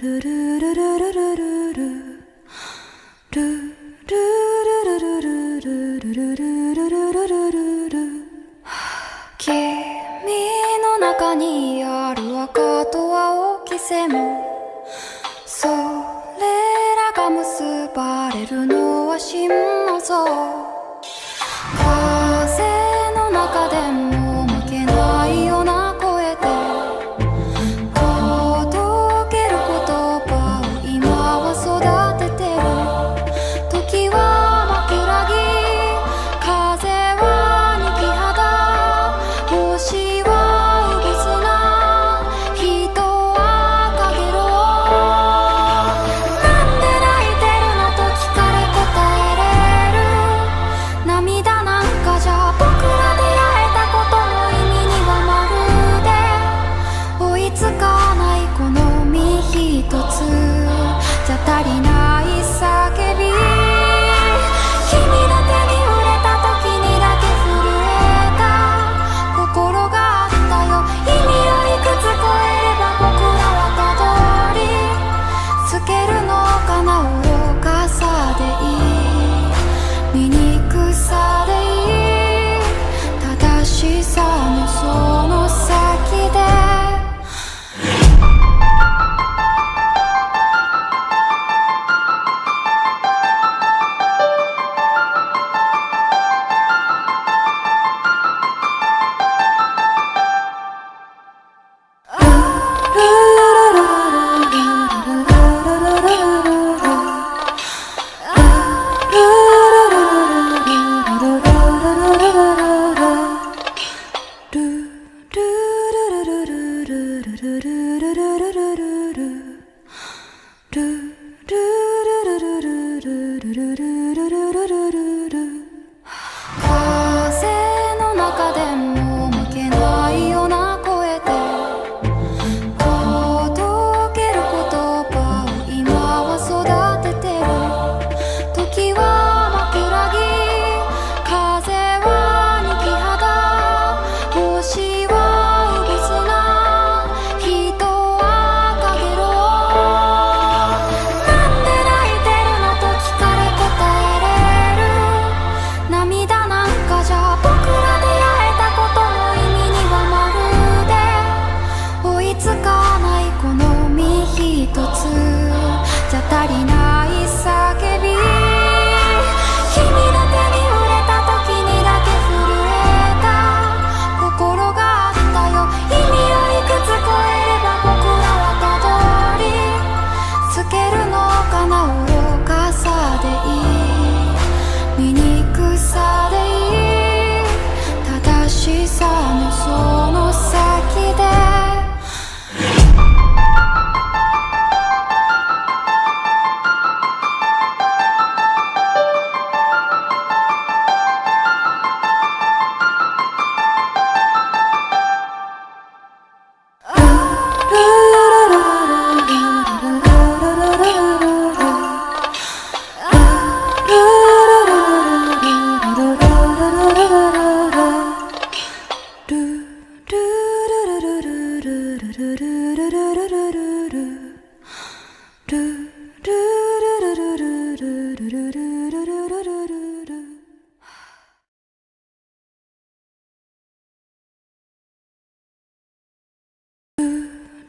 do do do.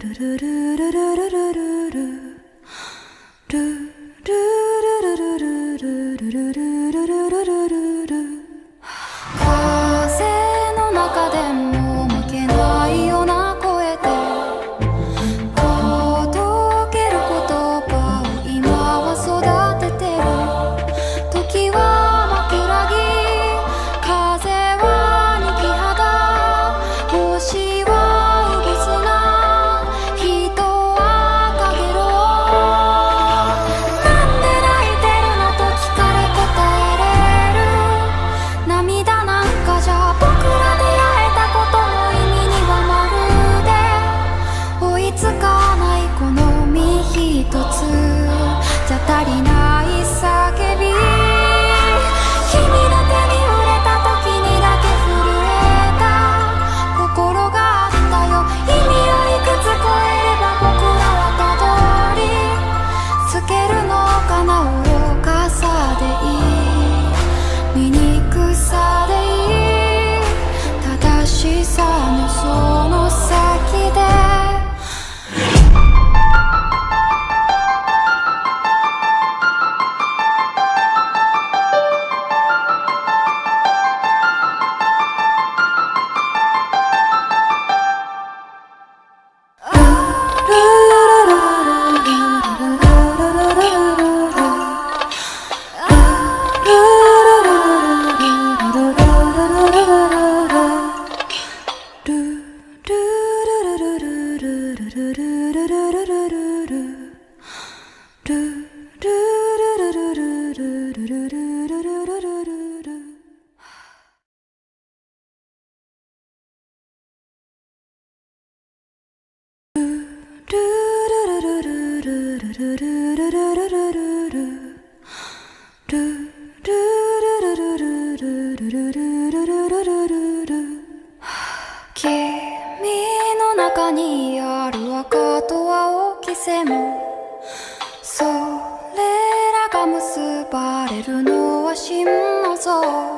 do do do do 君の中にある赤と青き線それらが結ばれるのは真の像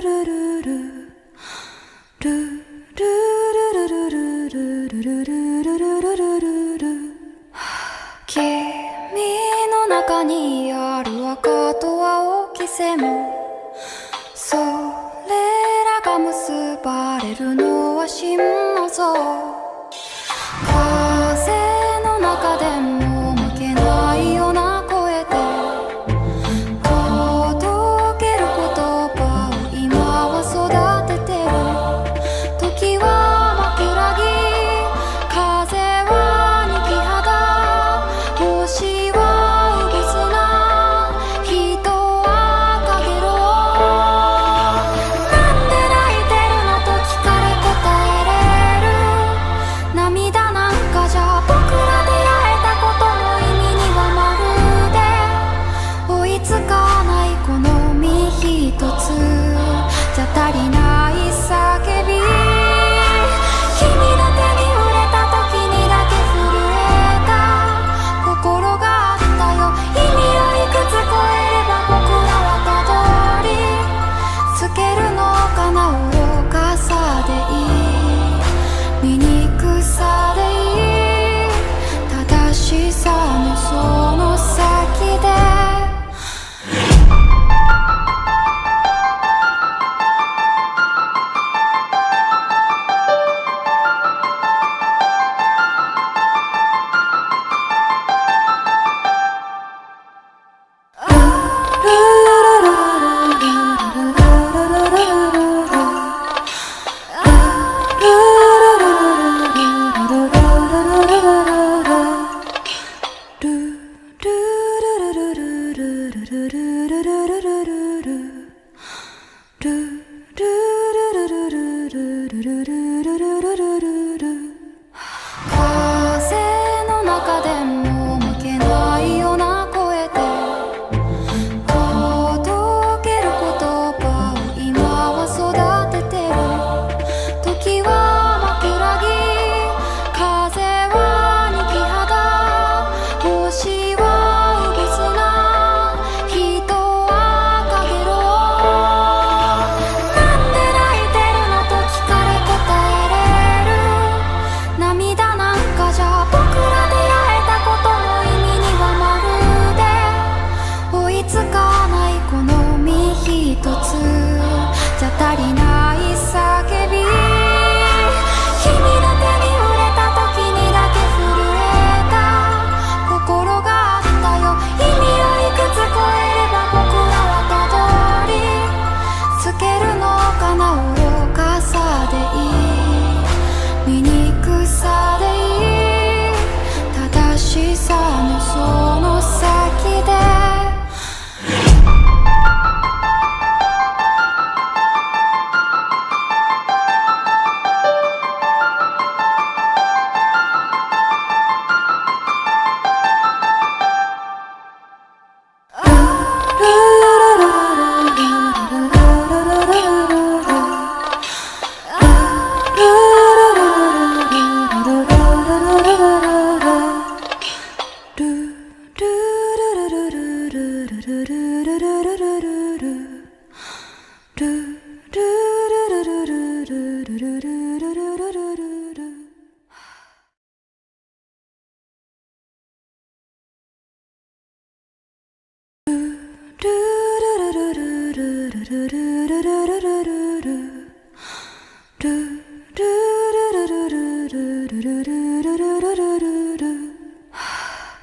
do. do do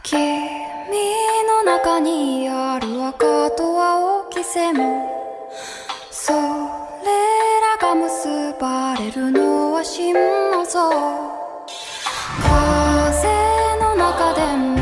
君の中にある赤と青きもそれらが結ばれるのはし真のぞ風の中でも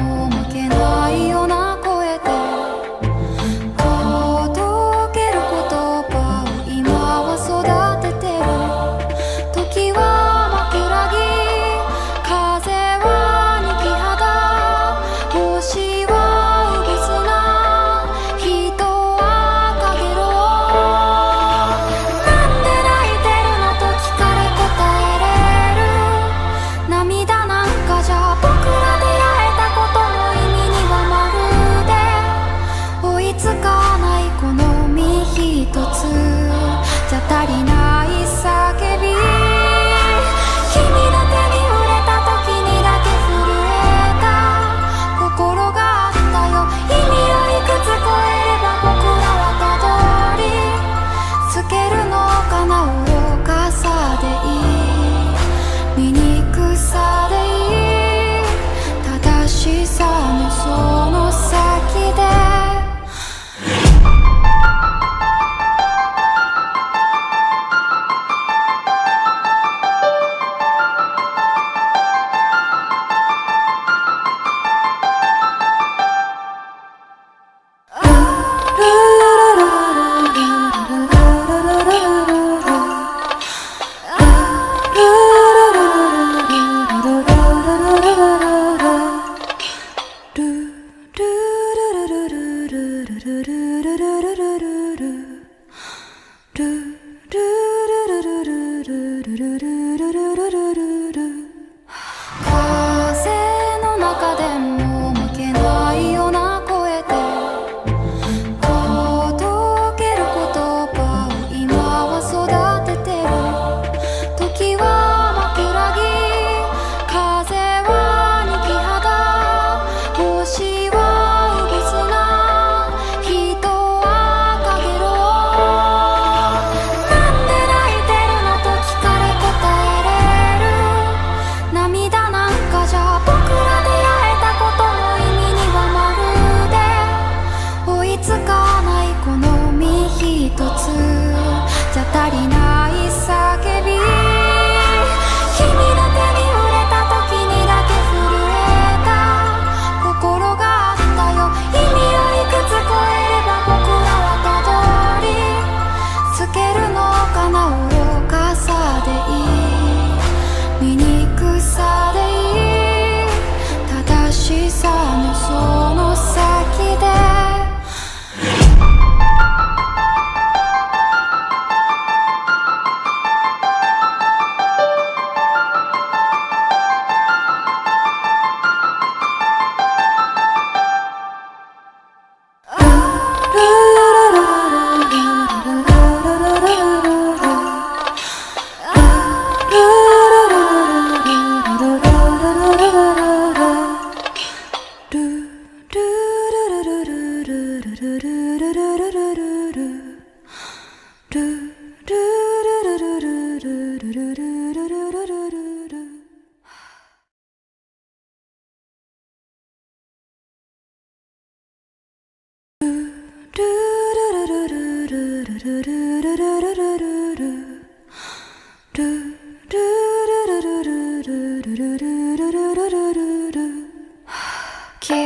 君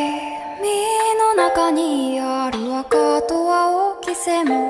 の中にある赤とは大き線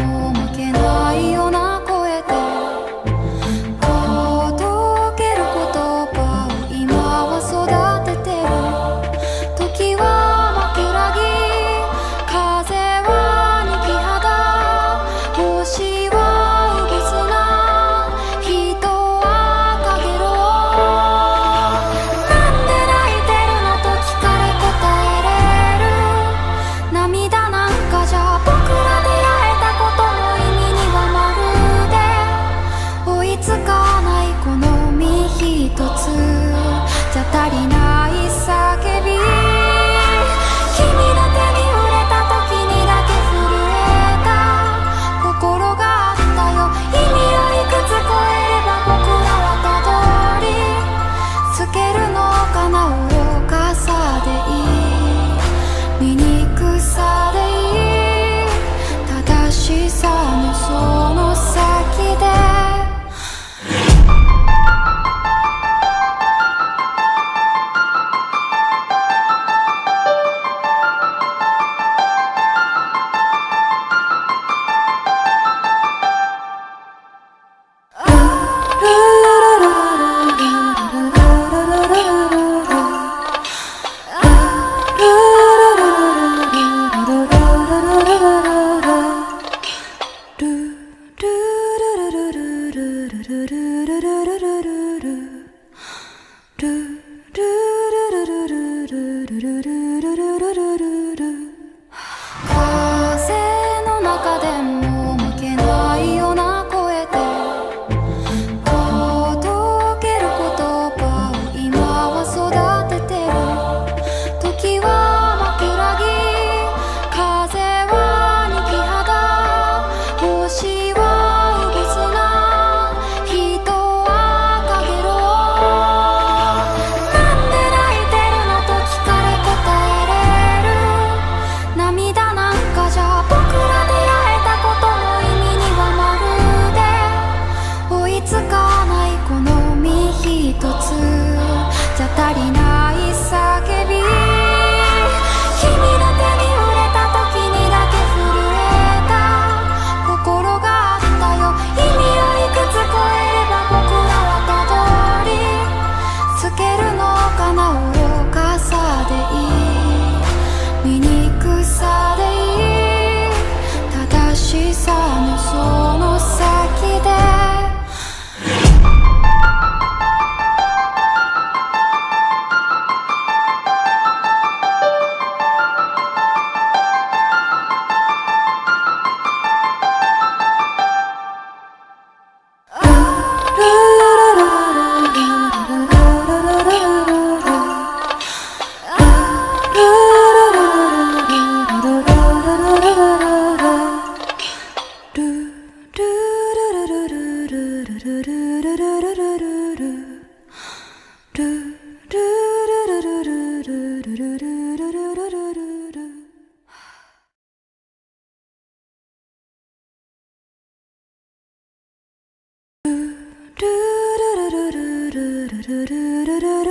do do do do do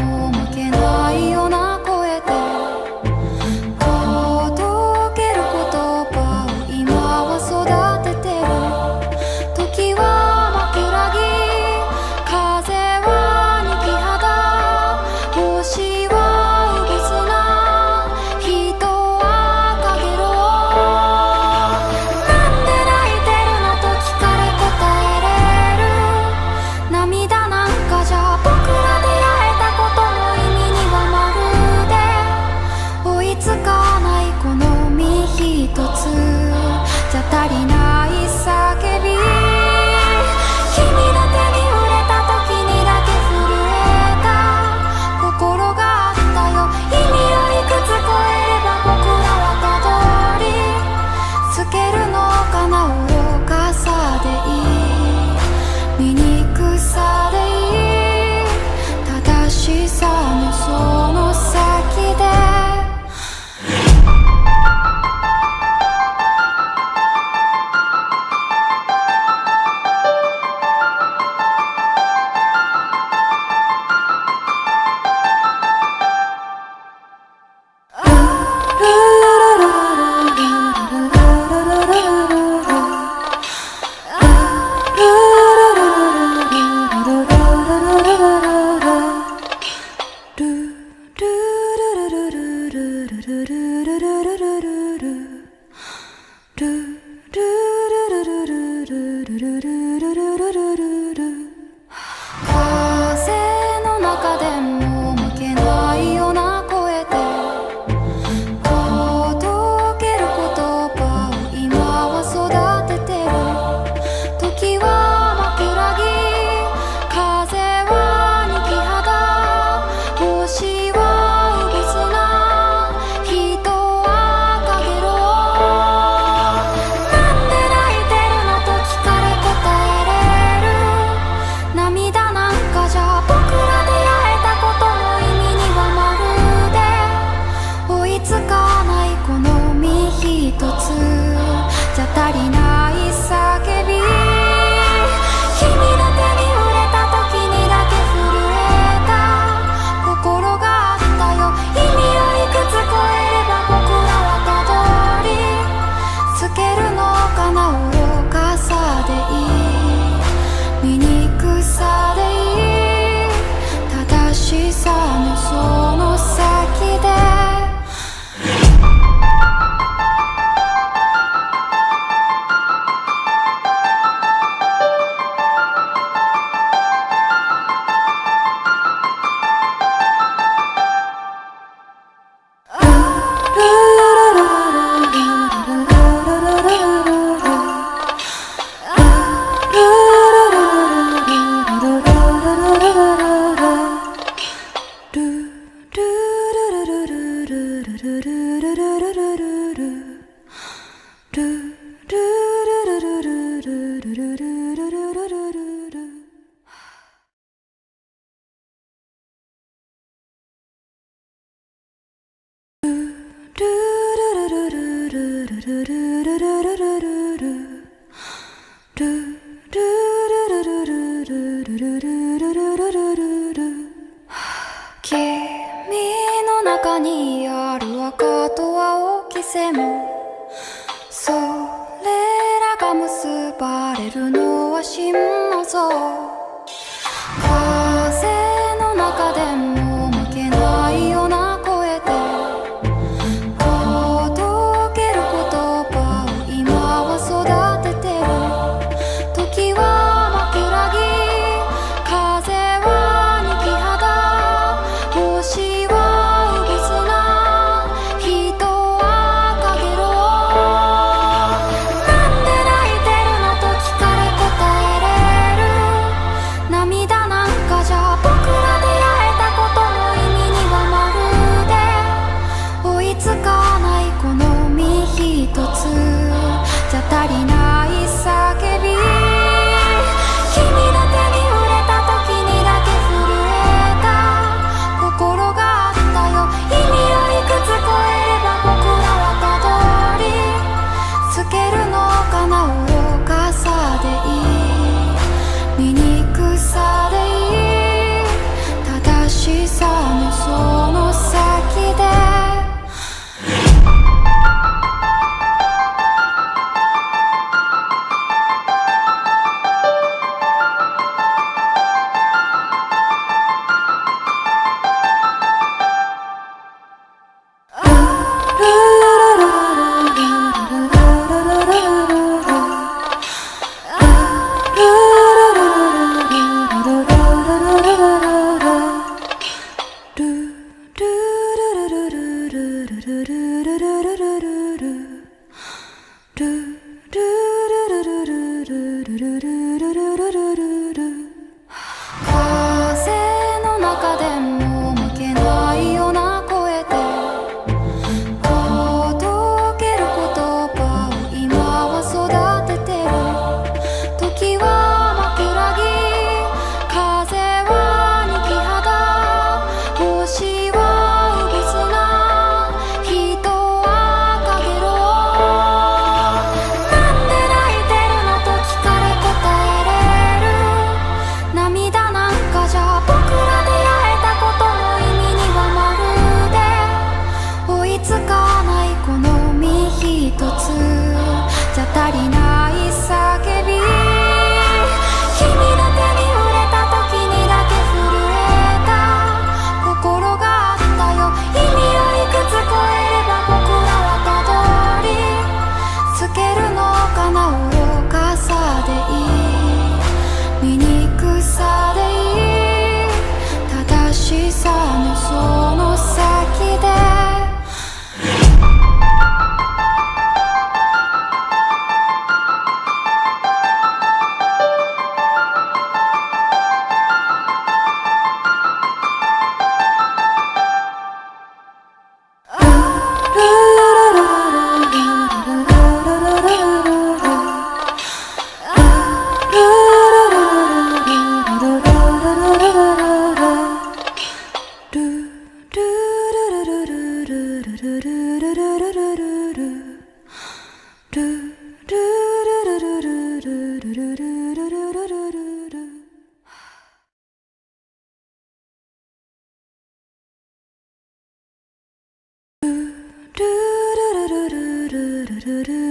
do do do do 君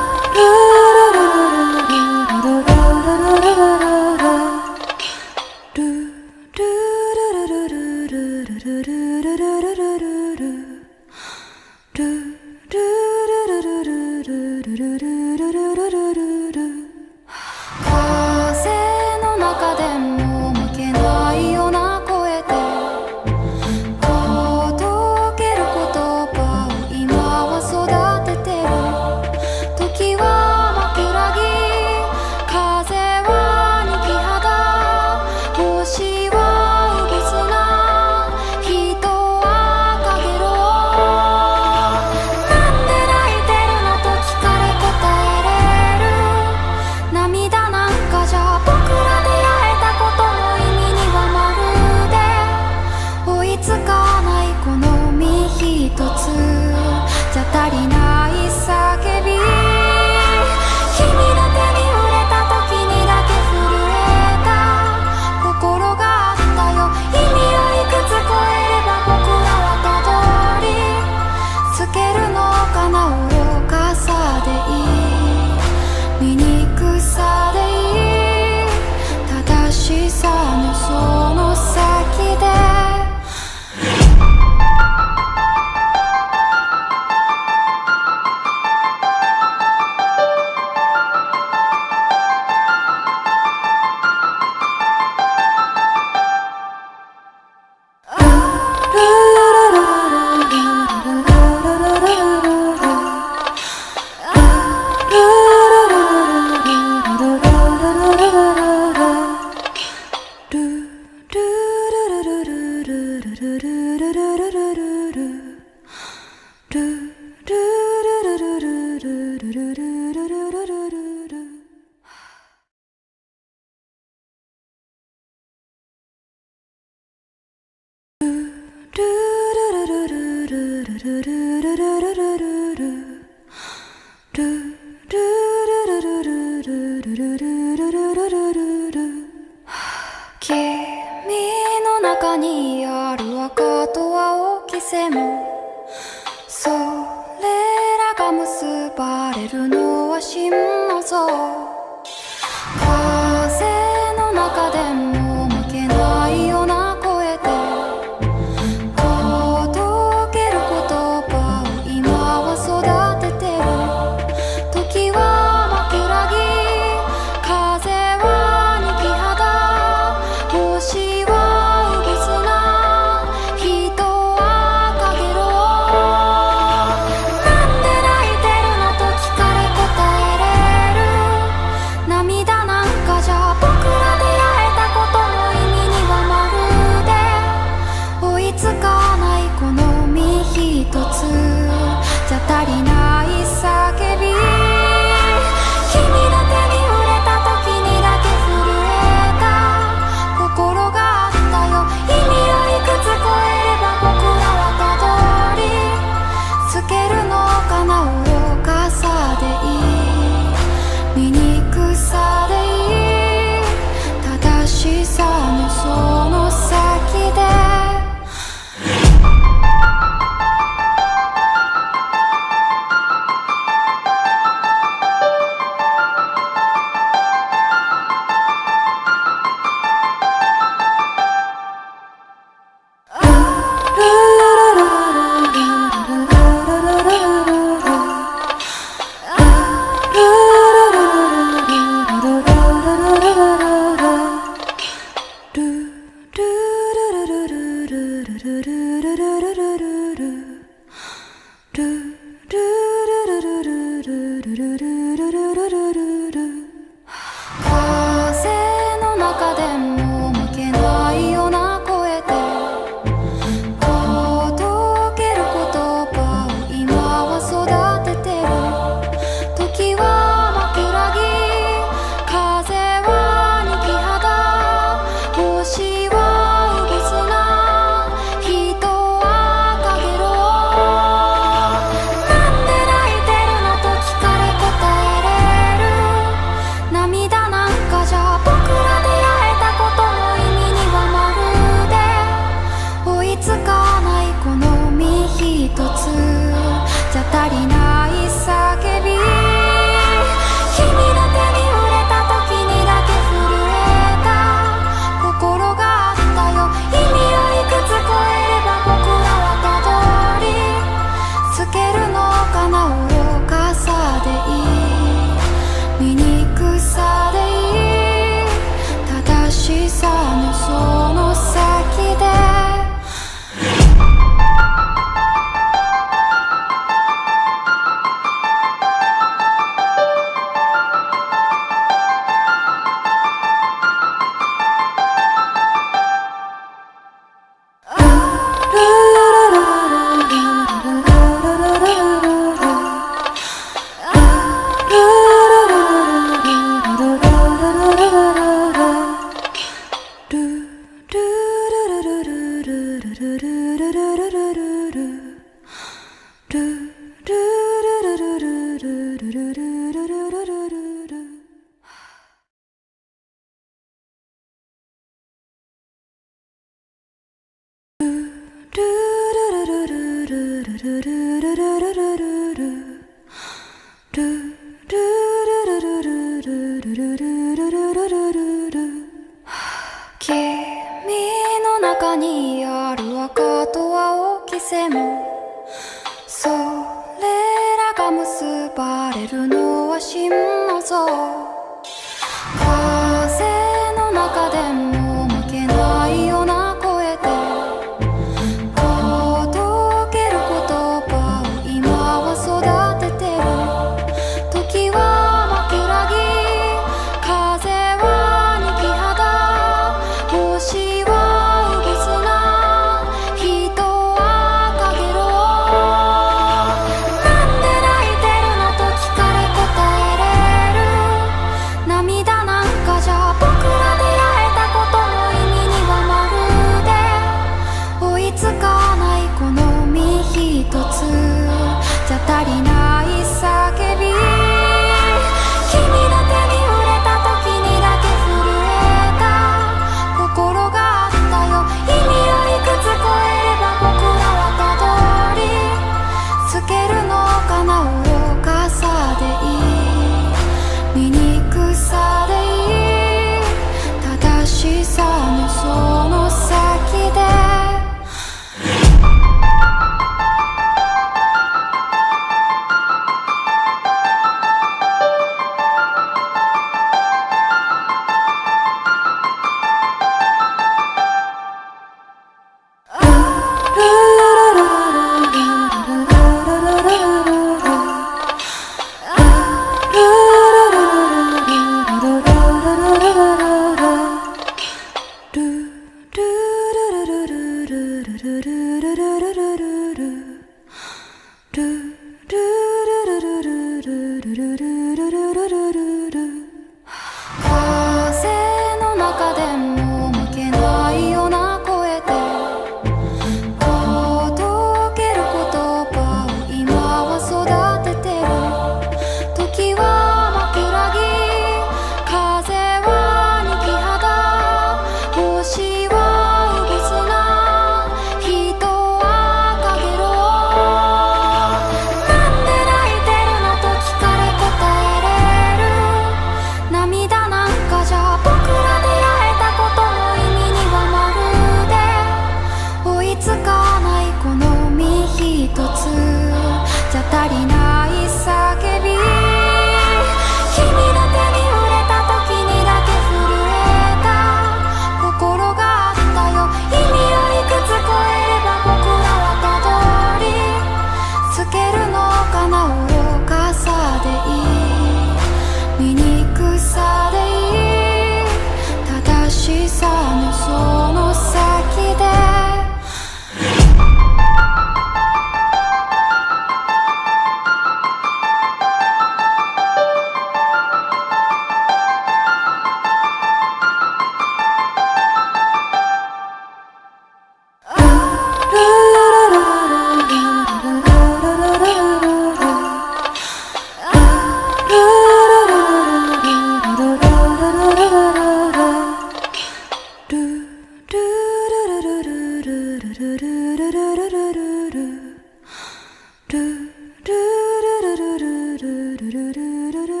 do do do do do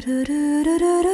do do do do do